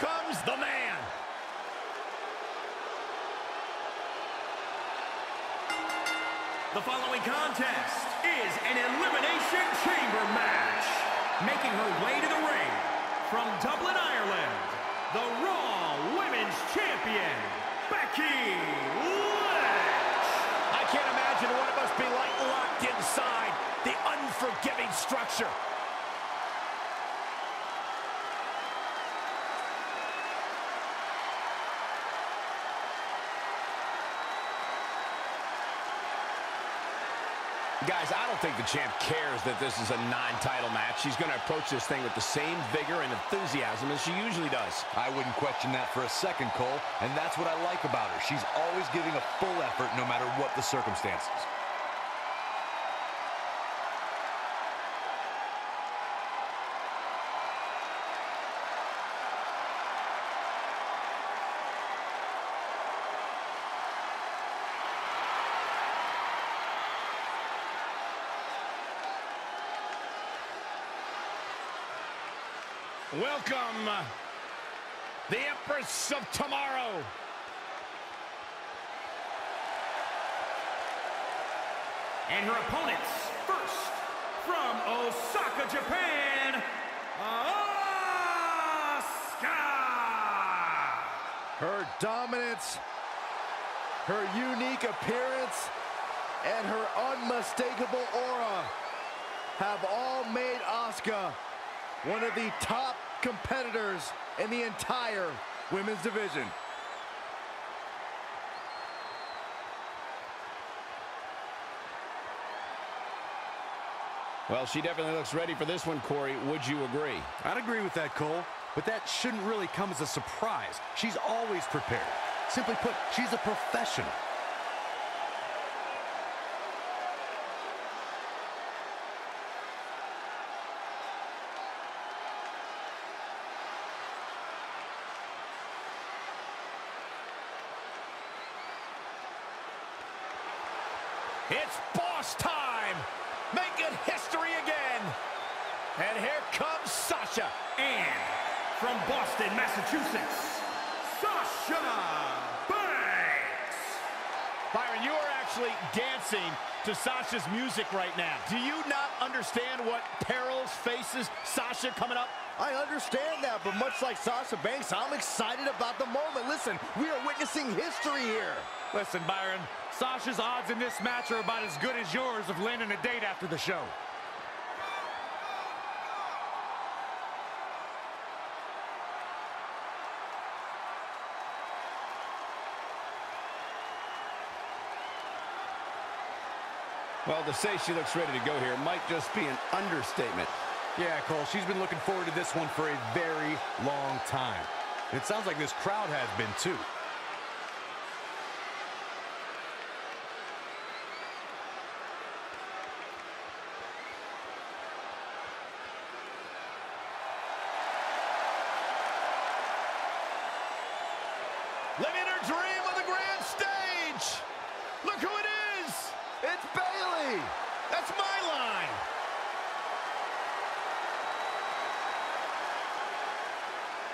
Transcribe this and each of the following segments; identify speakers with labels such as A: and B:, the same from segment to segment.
A: Comes the man.
B: The following contest is an Elimination Chamber match. Making her way to the ring from Dublin, Ireland, the Raw Women's Champion, Becky Lynch.
A: I can't imagine what it must be like locked inside the unforgiving structure. Guys, I don't think the champ cares that this is a non-title match. She's going to approach this thing with the same vigor and enthusiasm as she usually does.
C: I wouldn't question that for a second, Cole, and that's what I like about her. She's always giving a full effort no matter what the circumstances.
A: Welcome, uh, the Empress of Tomorrow.
B: And her opponents, first, from Osaka, Japan, Asuka!
D: Her dominance, her unique appearance, and her unmistakable aura have all made Asuka one of the top competitors in the entire women's division.
A: Well, she definitely looks ready for this one, Corey. Would you agree?
E: I'd agree with that, Cole. But that shouldn't really come as a surprise. She's always prepared. Simply put, she's a professional.
A: It's boss time! Making history again! And here comes Sasha.
B: And from Boston, Massachusetts, Sasha Banks!
A: Byron, you are actually dancing to Sasha's music right now. Do you not understand what perils faces Sasha coming up?
D: I understand that, but much like Sasha Banks, I'm excited about the moment. Listen, we are witnessing history here.
E: Listen, Byron, Sasha's odds in this match are about as good as yours of landing a date after the show.
A: Well, to say she looks ready to go here might just be an understatement.
E: Yeah, Cole, she's been looking forward to this one for a very long time. It sounds like this crowd has been too.
A: Living her dream on the grand stage! Look who it is!
D: It's Bayley.
A: That's my line!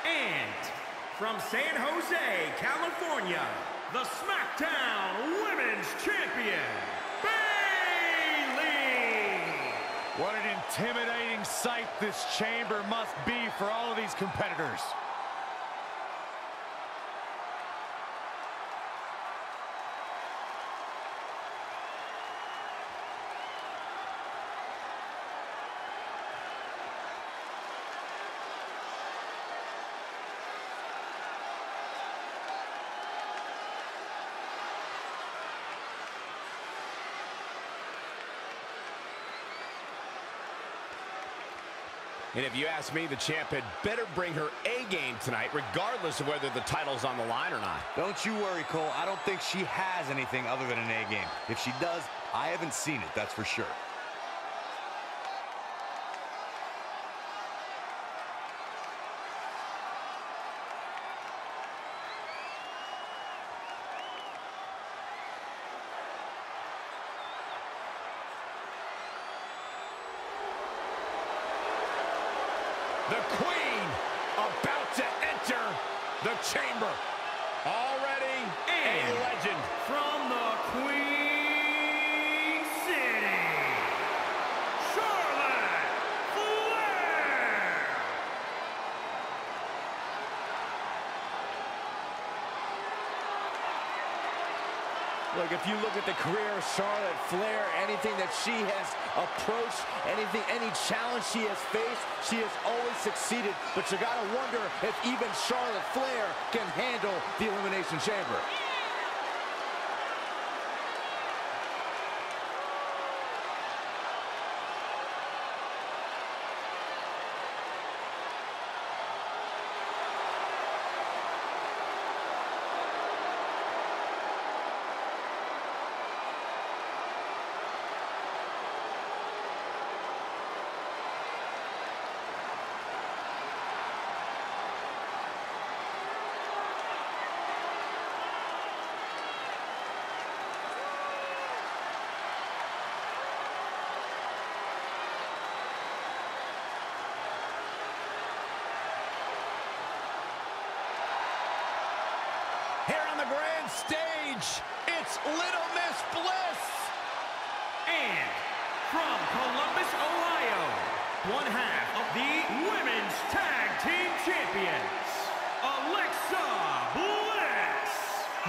B: And from San Jose, California, the SmackDown Women's Champion, Bayley!
E: What an intimidating sight this chamber must be for all of these competitors.
A: And if you ask me, the champ had better bring her A game tonight, regardless of whether the title's on the line or not.
C: Don't you worry, Cole. I don't think she has anything other than an A game. If she does, I haven't seen it, that's for sure.
A: The Queen about to enter the chamber.
D: All right. You look at the career of Charlotte Flair, anything that she has approached, anything, any challenge she has faced, she has always succeeded. But you gotta wonder if even Charlotte Flair can handle the Elimination Chamber.
A: Here on the grand stage, it's Little Miss Bliss.
B: And from Columbus, Ohio, one half of the Women's Tag Team Champions, Alexa Bliss.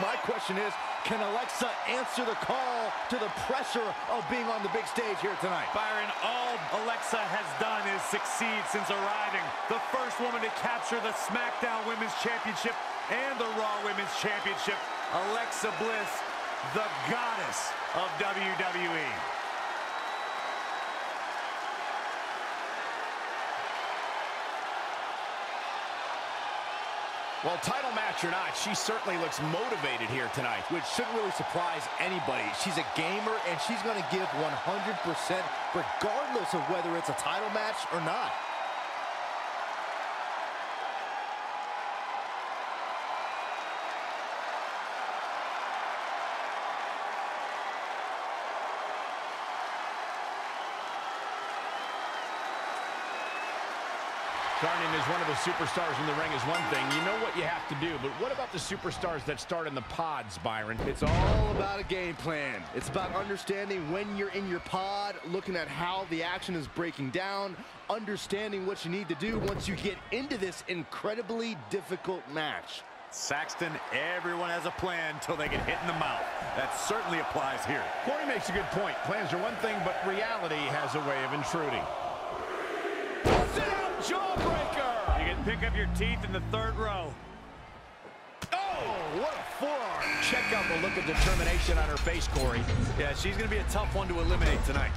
D: My question is, can Alexa answer the call to the pressure of being on the big stage here tonight?
E: Byron, all Alexa has done is succeed since arriving. The first woman to capture the SmackDown Women's Championship and the Raw Women's Championship. Alexa Bliss, the goddess of. WWE.
A: Well, title match or not, she certainly looks motivated here tonight.
D: Which shouldn't really surprise anybody. She's a gamer, and she's going to give 100% regardless of whether it's a title match or not.
A: Starting as one of the superstars in the ring is one thing. You know what you have to do, but what about the superstars that start in the pods, Byron?
D: It's all about a game plan. It's about understanding when you're in your pod, looking at how the action is breaking down, understanding what you need to do once you get into this incredibly difficult match.
E: Saxton, everyone has a plan until they get hit in the mouth. That certainly applies here.
A: Corey makes a good point. Plans are one thing, but reality has a way of intruding. Jawbreaker!
E: You can pick up your teeth in the third row.
A: Oh!
D: What a forearm.
A: Check out the look of determination on her face, Corey.
E: Yeah, she's going to be a tough one to eliminate tonight.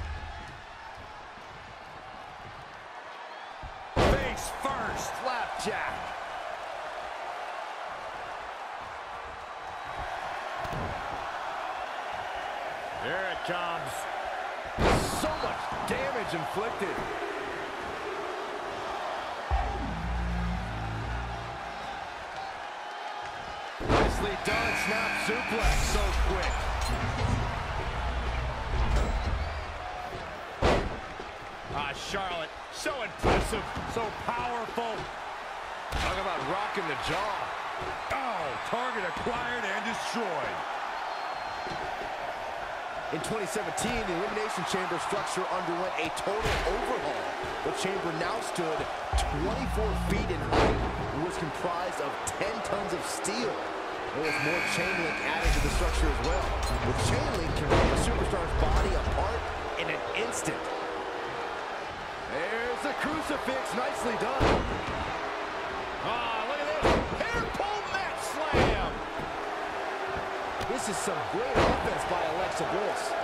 E: Face first.
D: Flapjack.
A: Here it comes.
D: So much damage inflicted. Nicely done. Snap suplex. So quick.
A: Ah, Charlotte, so impressive, so powerful.
D: Talk about rocking the jaw.
E: Oh, target acquired and destroyed.
D: In 2017, the Elimination Chamber structure underwent a total overhaul. The chamber now stood 24 feet in height and was comprised of 10 tons of steel. There was more chain link added to the structure as well. The chain link can rip a superstar's body apart in an instant. There's the crucifix, nicely done.
A: Ah, look at this. Hair pull mat slam.
D: This is some great offense by Alexa Bliss.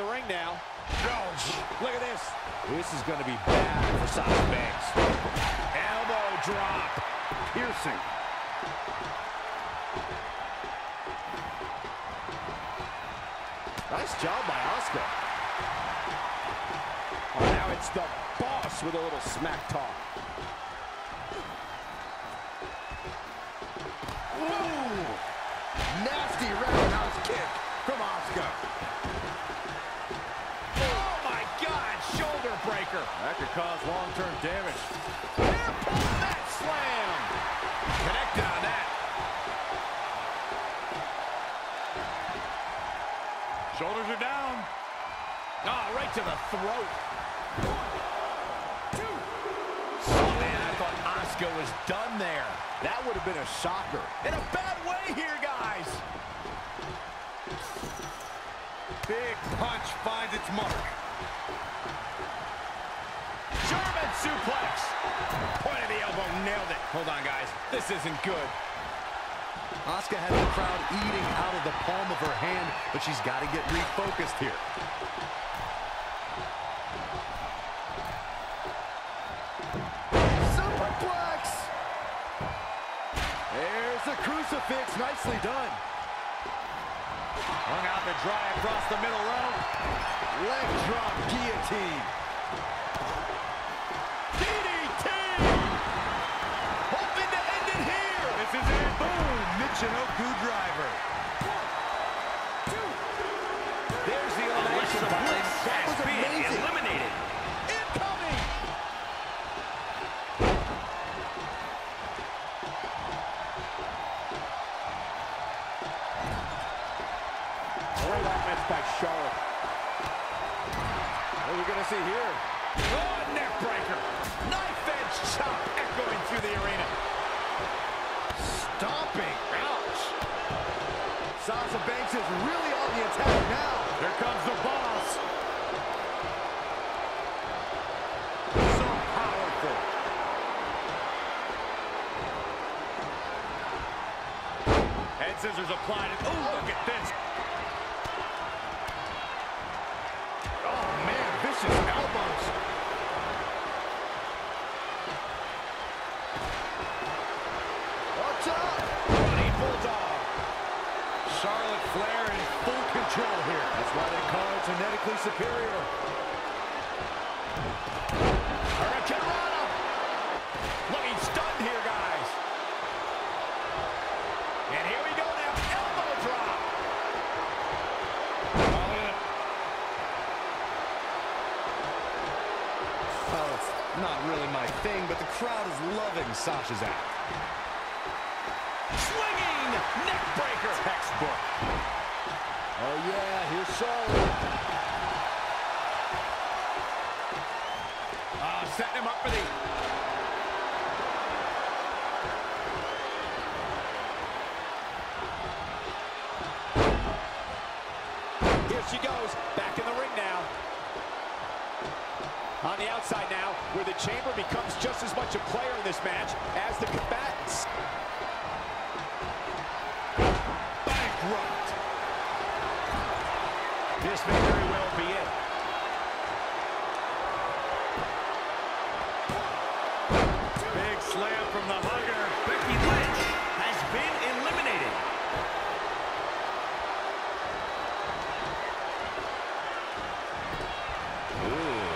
A: The ring now. Look at this. This is going to be bad for Sasha Banks. Elbow drop. Piercing.
D: Nice job by Asuka.
A: Oh, now it's the boss with a little smack talk.
D: Ooh! Cause long-term damage.
A: That slam. Connected on that.
E: Shoulders are down.
A: Oh, right to the throat. Oh, man, I thought Asuka was done there.
D: That would have been a shocker.
A: In a bad way here, guys.
E: Big punch finds its mark.
A: Suplex. Point of the elbow, nailed it. Hold on, guys. This isn't good.
C: Asuka has the crowd eating out of the palm of her hand, but she's got to get refocused here.
D: Superplex! There's the crucifix. Nicely done.
E: Hung out to dry across the middle row.
D: Leg drop guillotine.
E: Michinoku driver.
A: There's the elimination.
B: Bliss
D: That
B: has
D: was amazing.
B: eliminated.
A: Incoming.
D: Great offense by Charlotte. What are we going to see here?
A: Oh, neck breaker. Knife edge chop echoing through the arena.
D: Stomping. Ouch. Sasha Banks is really on the attack now.
E: Here comes the boss. So powerful. Head scissors applied. Oh, look at this.
D: Oh, man. Vicious elbows. Watch out.
A: Running bulldog.
D: Charlotte Flair in full control here. That's why they call her genetically superior.
A: Hurricane Looking stunned here, guys. And here we go now. Elbow drop.
C: Well, oh, it's not really my thing, but the crowd is loving Sasha's act.
A: Swinging neck breaker.
D: Yeah. Here's Charlotte.
A: Uh, setting him up for the... Here she goes, back in the ring now. On the outside now, where the chamber becomes just as much a player in this match as the combatants. Bankrupt. This may very well be it.
E: Big slam from the hugger.
B: Becky Lynch has been eliminated. Ooh.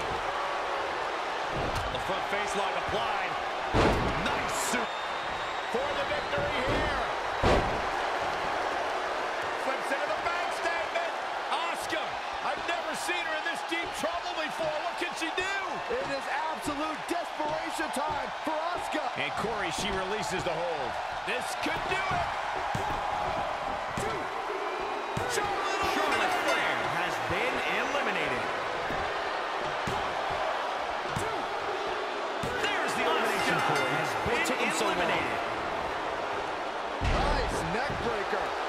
E: The front face lock applied.
A: Nice suit for the victory here. Slips into the bank statement. Asuka, I've never seen her in this deep trouble before. What can she do?
D: It is absolute desperation time for Asuka.
A: And she releases the hold. This could do it. Charlotte
B: Charlotte Flair has been eliminated. There's the elimination cord. Has been
A: took so
B: eliminated.
D: Nice neck breaker.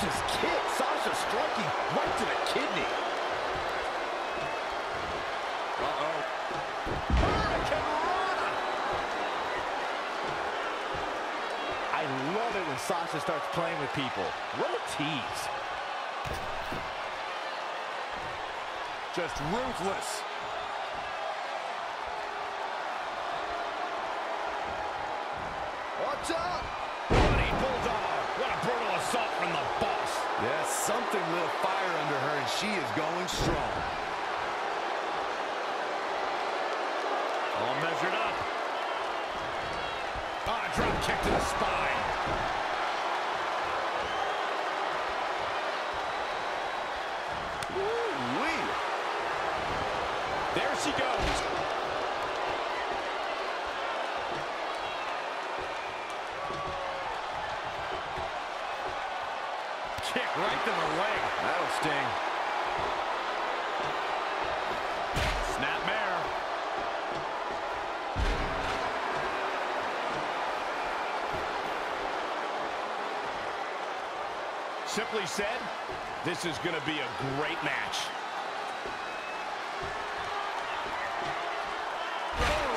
D: Vicious kick. Sasha striking right to the kidney.
A: Uh-oh. Ah,
D: I love it when Sasha starts playing with people. What a tease.
A: Just ruthless.
D: Watch out!
C: Something lit a fire under her, and she is going strong.
E: All measured up.
A: Ah, drop kick to the spine.
D: Woo-wee.
A: There she goes.
E: Kick right to the leg.
D: That'll sting.
E: Snapmare.
A: Simply said, this is going to be a great match.
E: Oh.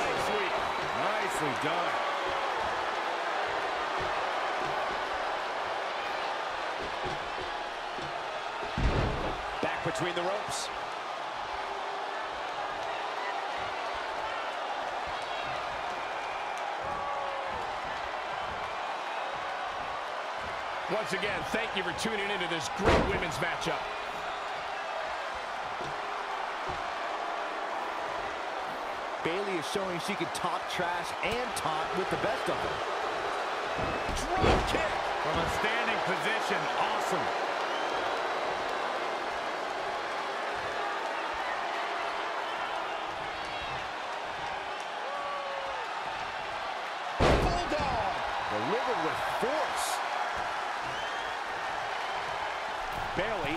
E: Nicely done.
A: Back between the ropes. Once again, thank you for tuning into this great women's matchup.
D: Bayley is showing she can talk trash and taunt with the best of them.
A: Drop kick.
E: From a standing position, awesome.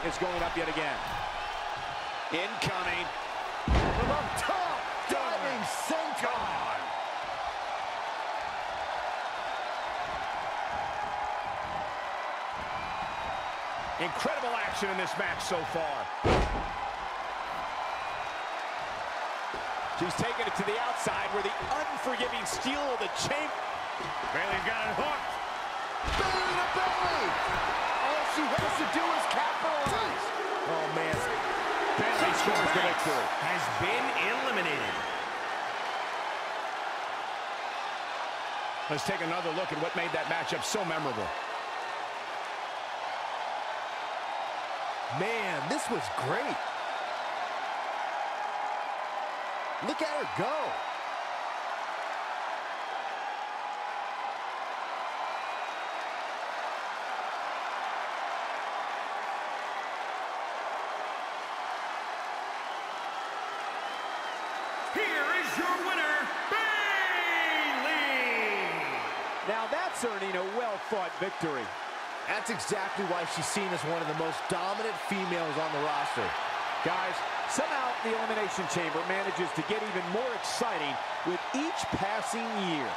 A: Is going up yet again. Incoming.
D: From up top, diving senton.
A: Incredible action in this match so far. She's taking it to the outside where the unforgiving steel of the chain.
E: Bayley's got it hooked.
D: Belly to belly. She has to do is capitalize. Oh, man.
A: Bayley scores the victory.
B: Has been eliminated.
A: Let's take another look at what made that matchup so memorable.
D: Man, this was great. Look at her go.
B: Here is your winner, Bayley.
A: Now that's earning a well-fought victory.
D: That's exactly why she's seen as one of the most dominant females on the roster.
A: Guys, somehow the Elimination Chamber manages to get even more exciting with each passing year.